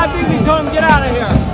I think he's told him, get out of here.